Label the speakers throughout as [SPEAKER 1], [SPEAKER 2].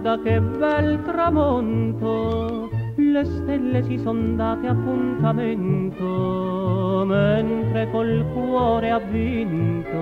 [SPEAKER 1] guarda che bel tramonto, le stelle si son date appuntamento, mentre col cuore ha vinto,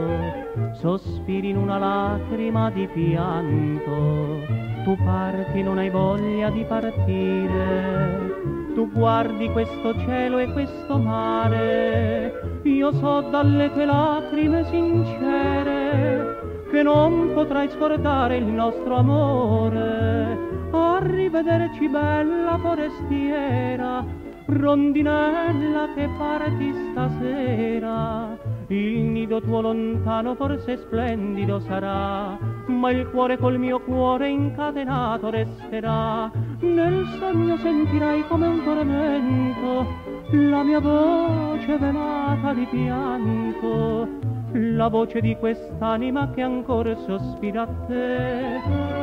[SPEAKER 1] sospiri in una lacrima di pianto. Tu parti, non hai voglia di partire, tu guardi questo cielo e questo mare, io so dalle tue lacrime sincere che non potrai scordare il nostro amore. Arrivederci bella forestiera, rondinella che parti stasera. Il nido tuo lontano forse splendido sarà, ma il cuore col mio cuore incatenato resterà. Nel sogno sentirai come un tormento la mia voce velata di pianto la voce di quest'anima che ancora sospira a te.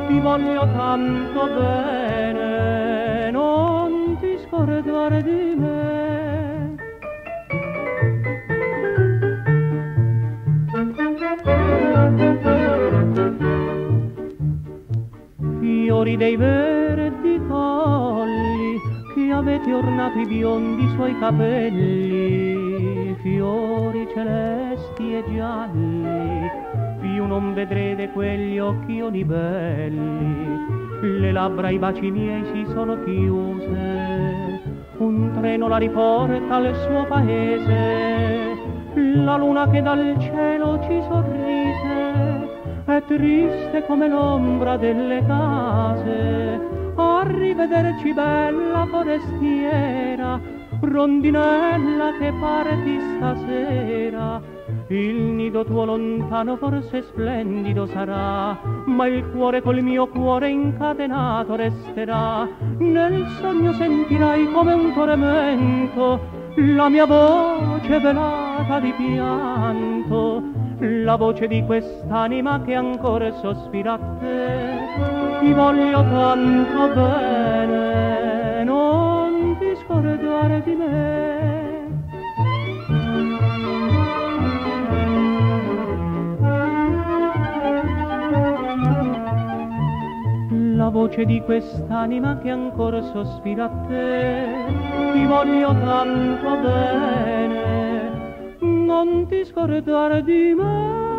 [SPEAKER 1] Ti voglio tanto bene, Fiori dei verdi colli che avete ornato i biondi suoi capelli, fiori celesti e gialli, più non vedrete quegli occhioni belli, le labbra i baci miei si sono chiuse, un treno la riporta al suo paese, la luna che dal cielo ci sorrise, è triste come l'ombra delle case, arrivederci bella forestiera, rondinella che parti stasera. Il nido tuo lontano forse splendido sarà, ma il cuore col mio cuore incatenato resterà. Nel sogno sentirai come un tormento la mia voce velata di pianto, la voce di quest'anima che ancora sospira a te. Ti voglio tanto bene, La voce di quest'anima che ancora sospira a te, ti voglio tanto bene, non ti scordare di me.